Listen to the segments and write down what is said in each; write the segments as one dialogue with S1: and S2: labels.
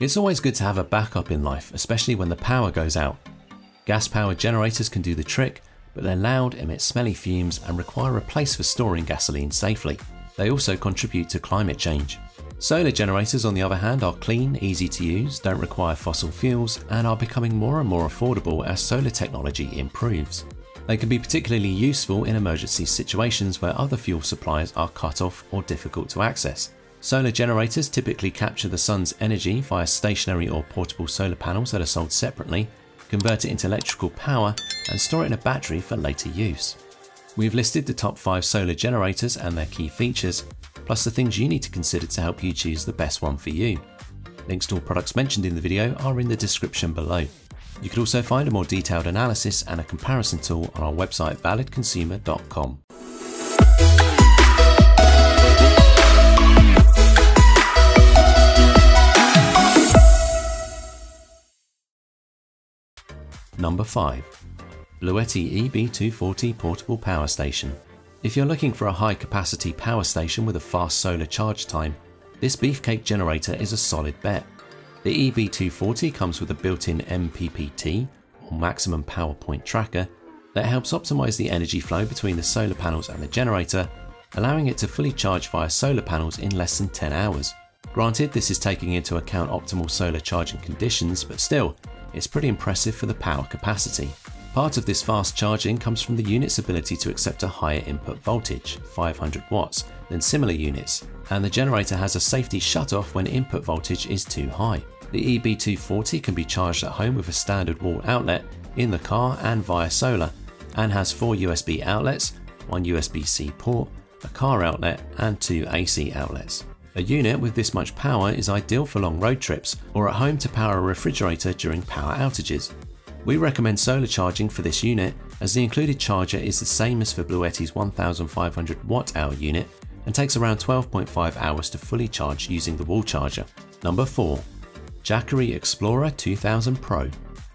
S1: It's always good to have a backup in life, especially when the power goes out. Gas powered generators can do the trick, but they're loud, emit smelly fumes, and require a place for storing gasoline safely. They also contribute to climate change. Solar generators, on the other hand, are clean, easy to use, don't require fossil fuels, and are becoming more and more affordable as solar technology improves. They can be particularly useful in emergency situations where other fuel supplies are cut off or difficult to access. Solar generators typically capture the sun's energy via stationary or portable solar panels that are sold separately, convert it into electrical power, and store it in a battery for later use. We've listed the top 5 solar generators and their key features, plus the things you need to consider to help you choose the best one for you. Links to all products mentioned in the video are in the description below. You can also find a more detailed analysis and a comparison tool on our website validconsumer.com. Number 5. Bluetti EB240 Portable Power Station. If you're looking for a high capacity power station with a fast solar charge time, this beefcake generator is a solid bet. The EB240 comes with a built-in MPPT, or maximum power point tracker, that helps optimize the energy flow between the solar panels and the generator, allowing it to fully charge via solar panels in less than 10 hours. Granted, this is taking into account optimal solar charging conditions, but still, it's pretty impressive for the power capacity. Part of this fast charging comes from the unit's ability to accept a higher input voltage, 500 watts, than similar units, and the generator has a safety shutoff when input voltage is too high. The EB240 can be charged at home with a standard wall outlet, in the car and via solar, and has four USB outlets, one USB-C port, a car outlet and two AC outlets. A unit with this much power is ideal for long road trips or at home to power a refrigerator during power outages. We recommend solar charging for this unit as the included charger is the same as for Bluetti's 1500 watt hour unit and takes around 12.5 hours to fully charge using the wall charger. Number 4. Jackery Explorer 2000 Pro.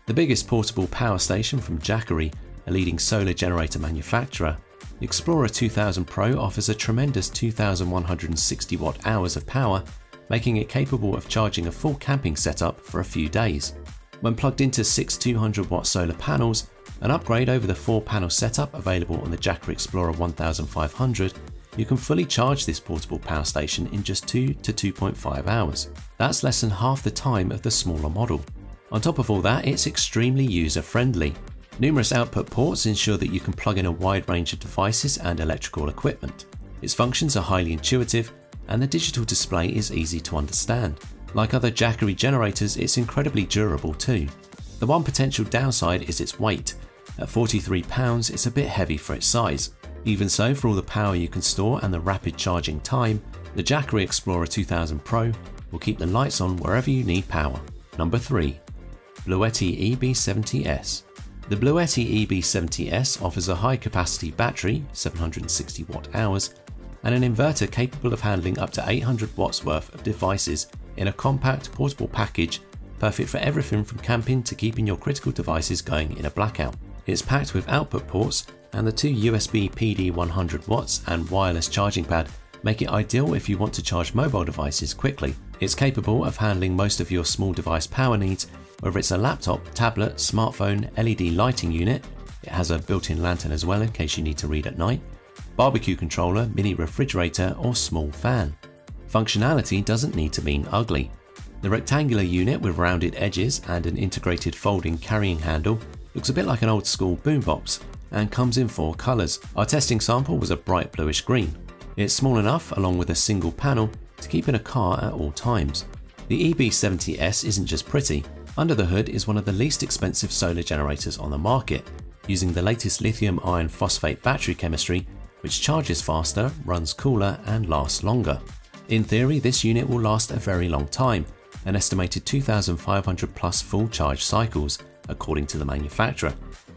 S1: The biggest portable power station from Jackery, a leading solar generator manufacturer, Explorer 2000 Pro offers a tremendous 2160 watt hours of power, making it capable of charging a full camping setup for a few days. When plugged into six 200 watt solar panels, an upgrade over the 4 panel setup available on the Jackery Explorer 1500, you can fully charge this portable power station in just 2 to 2.5 hours. That's less than half the time of the smaller model. On top of all that, it's extremely user friendly, Numerous output ports ensure that you can plug in a wide range of devices and electrical equipment. Its functions are highly intuitive and the digital display is easy to understand. Like other Jackery generators, it's incredibly durable too. The one potential downside is its weight. At 43 pounds, it's a bit heavy for its size. Even so, for all the power you can store and the rapid charging time, the Jackery Explorer 2000 Pro will keep the lights on wherever you need power. Number 3. Bluetti EB70S the Bluetti EB70S offers a high capacity battery, 760 watt hours, and an inverter capable of handling up to 800 watts worth of devices in a compact portable package perfect for everything from camping to keeping your critical devices going in a blackout. It's packed with output ports and the two USB PD 100 watts and wireless charging pad make it ideal if you want to charge mobile devices quickly. It's capable of handling most of your small device power needs whether it's a laptop, tablet, smartphone, LED lighting unit, it has a built-in lantern as well in case you need to read at night, barbecue controller, mini refrigerator or small fan. Functionality doesn't need to mean ugly. The rectangular unit with rounded edges and an integrated folding carrying handle looks a bit like an old school boombox and comes in four colours. Our testing sample was a bright bluish green. It's small enough along with a single panel to keep in a car at all times. The EB70S isn't just pretty, under the hood is one of the least expensive solar generators on the market, using the latest lithium iron phosphate battery chemistry, which charges faster, runs cooler, and lasts longer. In theory, this unit will last a very long time, an estimated 2,500 plus full charge cycles, according to the manufacturer,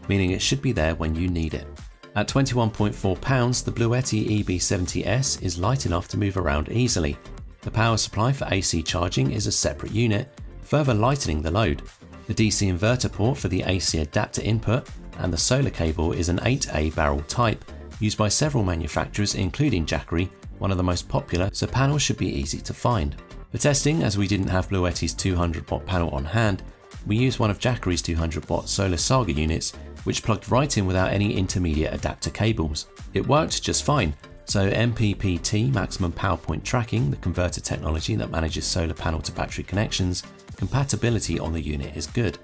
S1: meaning it should be there when you need it. At 21.4 pounds, the Bluetti EB70S is light enough to move around easily. The power supply for AC charging is a separate unit, further lightening the load. The DC inverter port for the AC adapter input and the solar cable is an 8A barrel type, used by several manufacturers including Jackery, one of the most popular, so panels should be easy to find. For testing, as we didn't have Bluetti's 200 watt panel on hand, we used one of Jackery's 200 watt Solar Saga units, which plugged right in without any intermediate adapter cables. It worked just fine, so MPPT, Maximum Power Point Tracking, the converter technology that manages solar panel to battery connections, compatibility on the unit is good.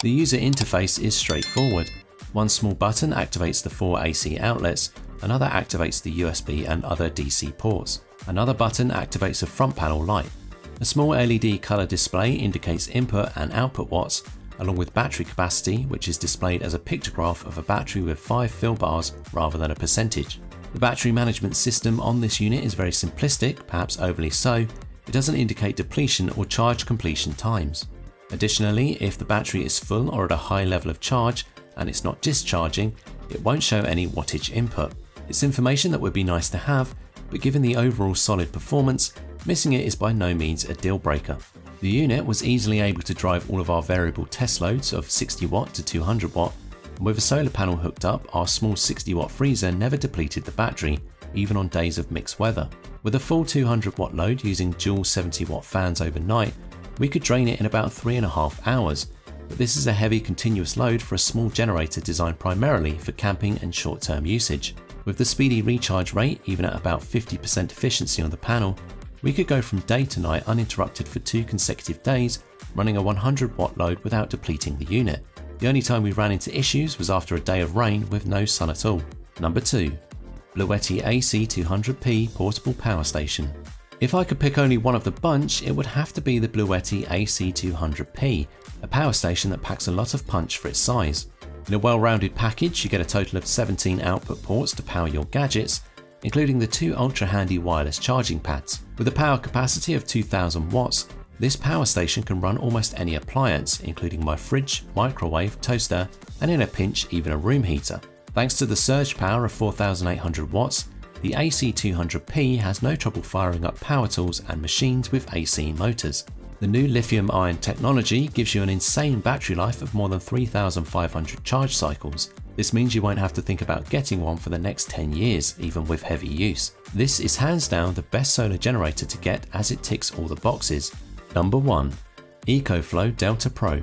S1: The user interface is straightforward. One small button activates the four AC outlets, another activates the USB and other DC ports. Another button activates a front panel light. A small LED color display indicates input and output watts, along with battery capacity, which is displayed as a pictograph of a battery with 5 fill bars rather than a percentage. The battery management system on this unit is very simplistic, perhaps overly so. It doesn't indicate depletion or charge completion times. Additionally, if the battery is full or at a high level of charge and it's not discharging, it won't show any wattage input. It's information that would be nice to have, but given the overall solid performance, Missing it is by no means a deal breaker. The unit was easily able to drive all of our variable test loads of 60 watt to 200 watt, and with a solar panel hooked up, our small 60 watt freezer never depleted the battery, even on days of mixed weather. With a full 200 watt load using dual 70 watt fans overnight, we could drain it in about 3.5 hours, but this is a heavy continuous load for a small generator designed primarily for camping and short term usage. With the speedy recharge rate even at about 50% efficiency on the panel, we could go from day to night uninterrupted for two consecutive days, running a 100 watt load without depleting the unit. The only time we ran into issues was after a day of rain with no sun at all. Number 2. Bluetti AC200P Portable Power Station. If I could pick only one of the bunch, it would have to be the Bluetti AC200P, a power station that packs a lot of punch for its size. In a well-rounded package, you get a total of 17 output ports to power your gadgets, including the two ultra handy wireless charging pads. With a power capacity of 2000 watts, this power station can run almost any appliance, including my fridge, microwave, toaster, and in a pinch, even a room heater. Thanks to the surge power of 4800 watts, the AC200P has no trouble firing up power tools and machines with AC motors. The new lithium ion technology gives you an insane battery life of more than 3,500 charge cycles. This means you won't have to think about getting one for the next 10 years, even with heavy use. This is hands down the best solar generator to get as it ticks all the boxes. Number 1. EcoFlow Delta Pro.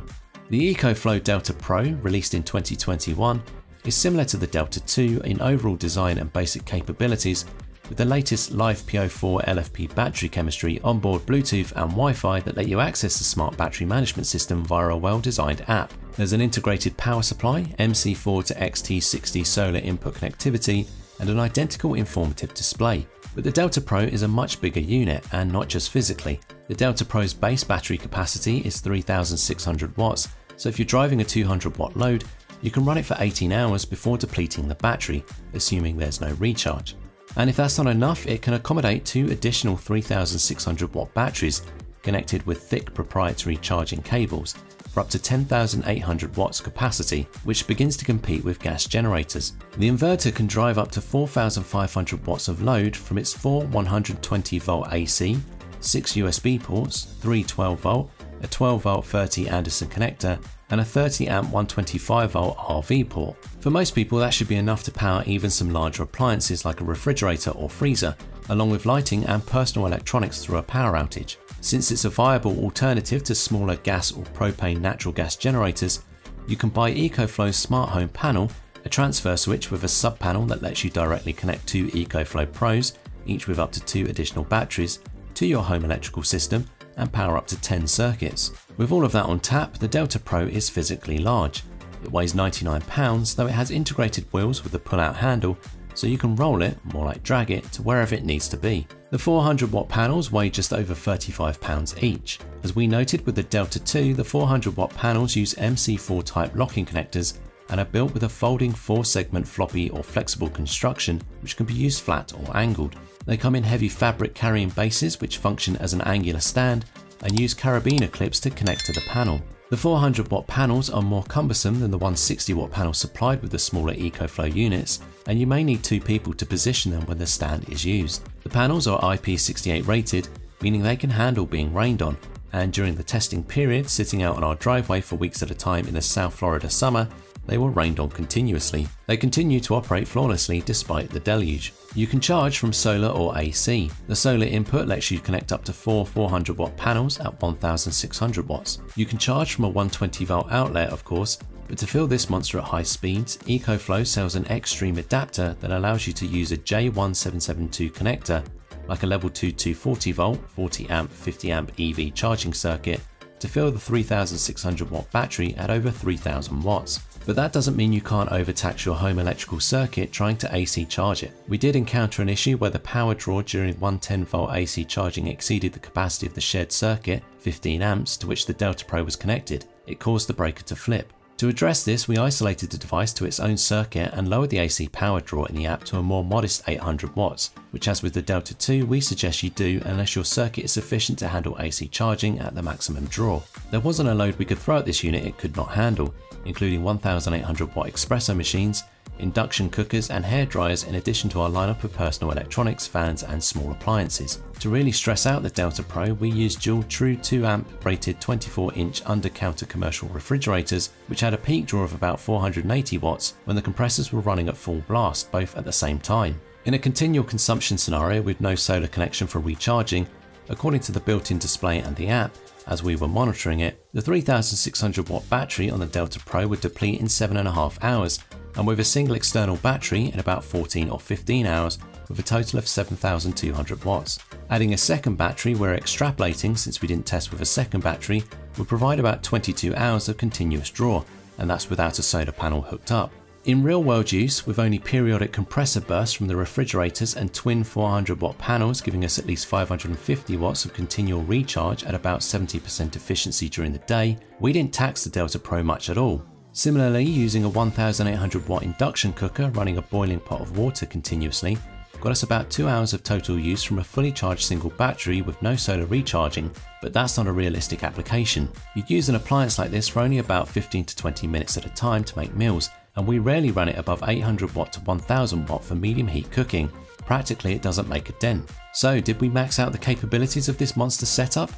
S1: The EcoFlow Delta Pro, released in 2021, is similar to the Delta 2 in overall design and basic capabilities, with the latest LiFePO4 LFP battery chemistry, onboard Bluetooth and Wi-Fi that let you access the smart battery management system via a well-designed app. There's an integrated power supply, MC4 to XT60 solar input connectivity, and an identical informative display. But the Delta Pro is a much bigger unit, and not just physically. The Delta Pro's base battery capacity is 3600 watts, so if you're driving a 200 watt load, you can run it for 18 hours before depleting the battery, assuming there's no recharge. And if that's not enough, it can accommodate two additional 3600 watt batteries connected with thick proprietary charging cables for up to 10,800 watts capacity, which begins to compete with gas generators. The inverter can drive up to 4,500 watts of load from its four 120 volt AC, six USB ports, three 12 volt, a 12 volt 30 Anderson connector, and a 30 amp 125 volt RV port. For most people that should be enough to power even some larger appliances like a refrigerator or freezer, along with lighting and personal electronics through a power outage. Since it's a viable alternative to smaller gas or propane natural gas generators, you can buy EcoFlow's smart home panel, a transfer switch with a sub panel that lets you directly connect two EcoFlow Pros, each with up to two additional batteries, to your home electrical system and power up to 10 circuits. With all of that on tap, the Delta Pro is physically large. It weighs 99 pounds, though it has integrated wheels with a pull-out handle, so you can roll it, more like drag it, to wherever it needs to be. The 400 watt panels weigh just over 35 pounds each. As we noted with the Delta 2, the 400 watt panels use MC4 type locking connectors and are built with a folding 4 segment floppy or flexible construction which can be used flat or angled. They come in heavy fabric carrying bases which function as an angular stand and use carabiner clips to connect to the panel. The 400 watt panels are more cumbersome than the 160 watt panel supplied with the smaller EcoFlow units, and you may need two people to position them when the stand is used. The panels are IP68 rated, meaning they can handle being rained on, and during the testing period, sitting out on our driveway for weeks at a time in the South Florida summer, they were rained on continuously. They continue to operate flawlessly despite the deluge. You can charge from solar or AC. The solar input lets you connect up to four 400 watt panels at 1600 watts. You can charge from a 120 volt outlet of course, but to fill this monster at high speeds, EcoFlow sells an Xtreme adapter that allows you to use a J1772 connector, like a level 2 240 volt, 40 amp, 50 amp EV charging circuit, to fill the 3600 watt battery at over 3000 watts. But that doesn't mean you can't overtax your home electrical circuit trying to AC charge it. We did encounter an issue where the power draw during 110 volt AC charging exceeded the capacity of the shared circuit, 15 amps, to which the Delta Pro was connected. It caused the breaker to flip. To address this, we isolated the device to its own circuit and lowered the AC power draw in the app to a more modest 800 watts, which as with the Delta 2 we suggest you do unless your circuit is sufficient to handle AC charging at the maximum draw. There wasn't a load we could throw at this unit it could not handle, including 1800 watt espresso machines, induction cookers and hair dryers in addition to our lineup of personal electronics, fans and small appliances. To really stress out the Delta Pro, we used dual true 2 amp rated 24 inch under counter commercial refrigerators which had a peak draw of about 480 watts when the compressors were running at full blast both at the same time. In a continual consumption scenario with no solar connection for recharging, according to the built-in display and the app, as we were monitoring it, the 3600 watt battery on the Delta Pro would deplete in 7.5 hours, and with a single external battery in about 14 or 15 hours with a total of 7200 watts. Adding a second battery we're extrapolating since we didn't test with a second battery would provide about 22 hours of continuous draw, and that's without a solar panel hooked up. In real world use, with only periodic compressor bursts from the refrigerators and twin 400 watt panels giving us at least 550 watts of continual recharge at about 70% efficiency during the day, we didn't tax the Delta Pro much at all. Similarly, using a 1800 watt induction cooker running a boiling pot of water continuously got us about 2 hours of total use from a fully charged single battery with no solar recharging, but that's not a realistic application. You'd use an appliance like this for only about 15 to 20 minutes at a time to make meals, and we rarely run it above 800 watt to 1000 watt for medium heat cooking. Practically it doesn't make a dent. So did we max out the capabilities of this monster setup?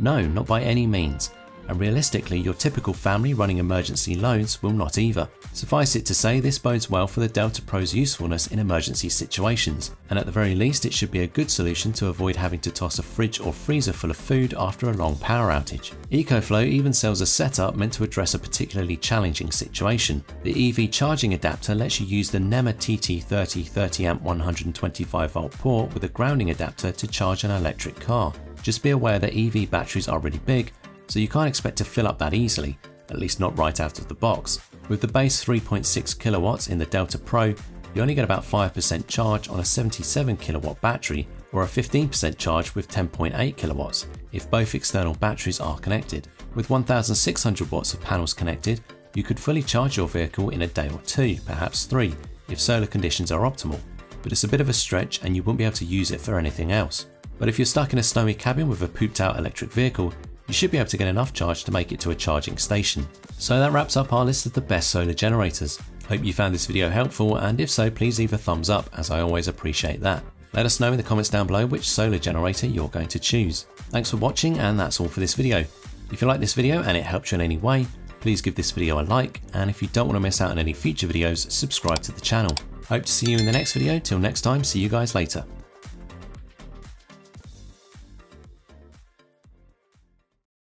S1: No, not by any means and realistically your typical family running emergency loads will not either. Suffice it to say this bodes well for the Delta Pro's usefulness in emergency situations, and at the very least it should be a good solution to avoid having to toss a fridge or freezer full of food after a long power outage. EcoFlow even sells a setup meant to address a particularly challenging situation. The EV charging adapter lets you use the NEMA TT30 30 amp 125V port with a grounding adapter to charge an electric car. Just be aware that EV batteries are really big so you can't expect to fill up that easily, at least not right out of the box. With the base 3.6 kilowatts in the Delta Pro, you only get about 5% charge on a 77 kilowatt battery or a 15% charge with 10.8 kilowatts if both external batteries are connected. With 1600 watts of panels connected, you could fully charge your vehicle in a day or two, perhaps three, if solar conditions are optimal, but it's a bit of a stretch and you won't be able to use it for anything else. But if you're stuck in a snowy cabin with a pooped out electric vehicle, you should be able to get enough charge to make it to a charging station. So that wraps up our list of the best solar generators. Hope you found this video helpful and if so please leave a thumbs up as I always appreciate that. Let us know in the comments down below which solar generator you're going to choose. Thanks for watching and that's all for this video. If you like this video and it helped you in any way, please give this video a like and if you don't want to miss out on any future videos, subscribe to the channel. Hope to see you in the next video. Till next time, see you guys later.